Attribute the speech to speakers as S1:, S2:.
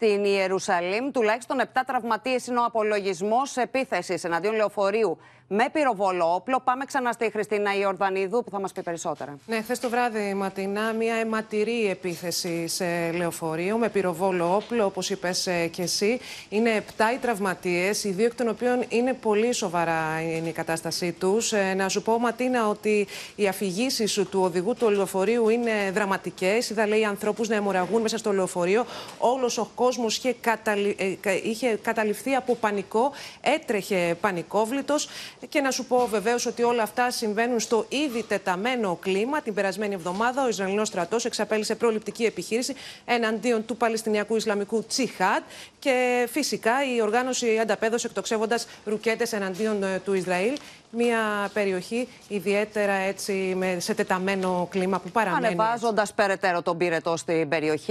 S1: Στην Ιερουσαλήμ, τουλάχιστον 7 τραυματίες είναι ο απολογισμός επίθεσης εναντίον λεωφορείου με πυροβόλο όπλο. Πάμε ξανά στη Χριστίνα Ιορδανίδου που θα μας πει περισσότερα.
S2: Ναι, χθες το βράδυ, Ματινά, μια αιματηρή επίθεση σε λεωφορείο με πυροβόλο όπλο, όπως είπες και εσύ. Είναι 7 οι τραυματίες, οι δύο εκ των οποίων είναι πολύ σοβαρά είναι η κατάστασή τους. Ε, να σου πω, Ματίνα, ότι οι αφηγήσεις του οδηγού του λεωφορείου είναι δραματικές. Είδα, λέει, ανθρώπους να αιμορραγούν μέσα στο λεωφορείο. Όλος ο κόσμος είχε, καταλη... Ε, είχε καταληφθεί από πανικό, έτρεχε πανικόβλητος. Και να σου πω βεβαίως ότι όλα αυτά συμβαίνουν στο ήδη τεταμένο κλίμα. Την περασμένη εβδομάδα ο Ισραηλινός στρατός εξαπέλυσε προληπτική επιχείρηση εναντίον του Παλαιστινιακού Ισλαμικού Τσιχάτ. Και φυσικά η οργάνωση ανταπέδωσε εκτοξεύοντας ρουκέτες εναντίον ε, του Ισραήλ. Μια περιοχή ιδιαίτερα έτσι με, σε τεταμένο κλίμα που παραμένει.
S1: Ανεβάζοντας περαιτέρω τον πύρετο στην περιοχή.